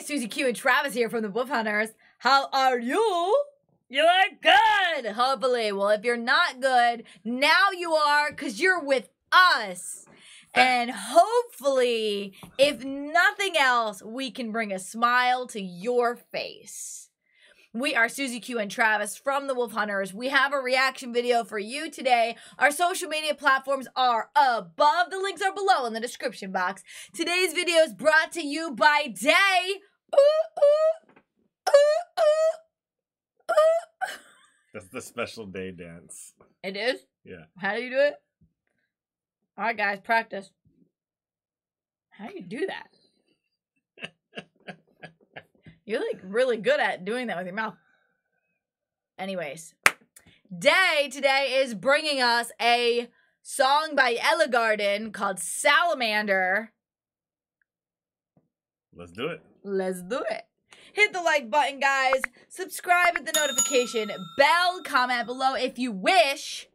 Q and Travis here from the Wolf HunterZ. How are you? You are good, hopefully. Well, if you're not good, now you are because you're with us. And hopefully, if nothing else, we can bring a smile to your face. We are Susie Q and Travis from the Wolf HunterZ. We have a reaction video for you today. Our social media platforms are above. The links are below in the description box. Today's video is brought to you by Day. Ooh, ooh, ooh. That's the special day dance. It is? Yeah. How do you do it? All right, guys, practice. How do you do that? You're like really good at doing that with your mouth. Anyways, Day today is bringing us a song by Ellegarden called Salamander. Let's do it. Let's do it. Hit the like button, guys. Subscribe with the notification bell. Comment below if you wish.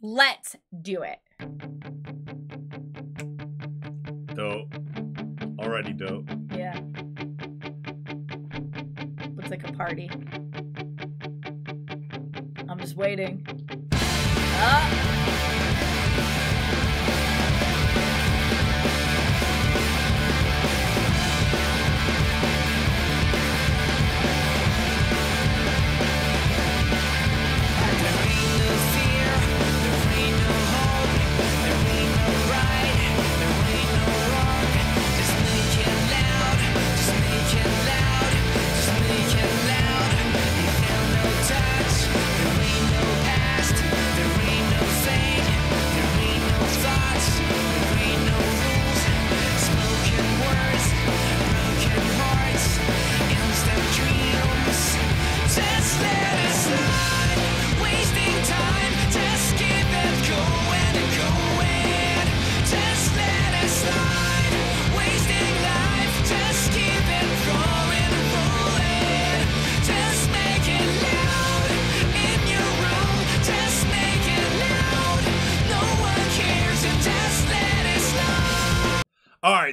Let's do it. Dope. Already dope. Looks like a party. I'm just waiting. Ah.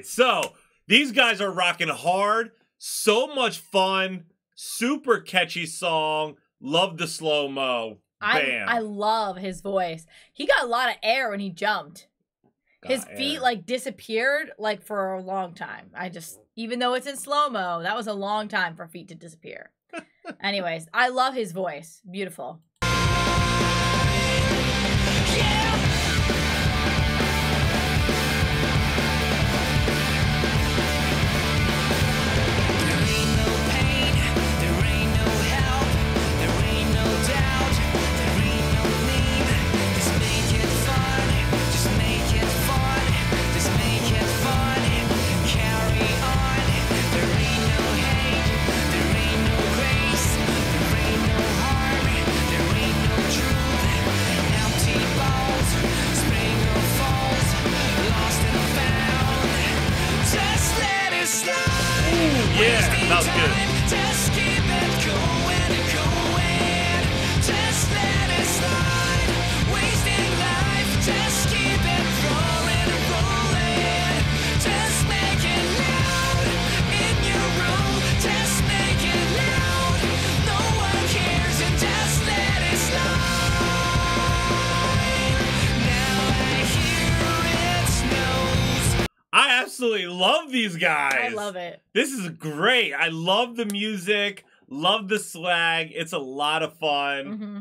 Right, so these guys are rocking hard. So much fun. Super catchy song. Love the slow mo. I, I love his voice. He got a lot of air when he jumped. His Got feet like disappeared like for a long time. I just even though it's in slow mo, that was a long time for feet to disappear. Anyways, I love his voice. Beautiful. Absolutely love these guys. I love it. This is great. I love the music. Love the swag. It's a lot of fun. hmm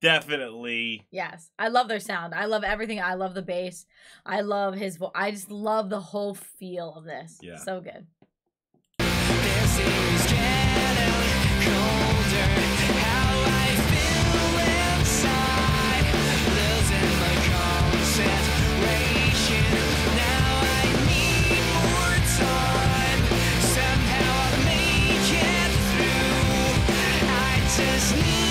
Definitely. Yes, I love their sound. I love everything. I love the bass. I love his voice. I just love the whole feel of this. Yeah. so good. I just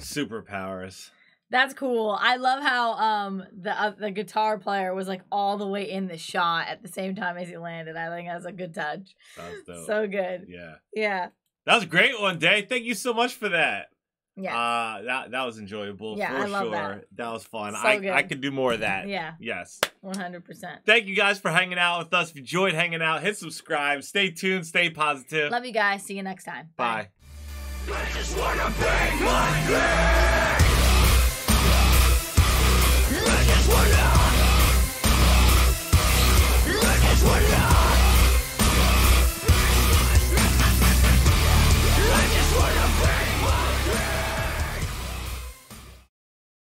superpowers. That's cool. I love how um the uh, the guitar player was like all the way in the shot at the same time as he landed. I think that's a good touch. That was dope. So good. yeah. Yeah. That was a great one, Day. Thank you so much for that. Yeah. Uh that that was enjoyable Yeah, for I love sure. that. That. was fun. So I good. I could do more of that. yeah. Yes. One hundred percent. Thank you guys for hanging out with us. If you enjoyed hanging out, hit subscribe. Stay tuned. Stay positive. Love you guys. See you next time. Bye. I just wanna bang my dream.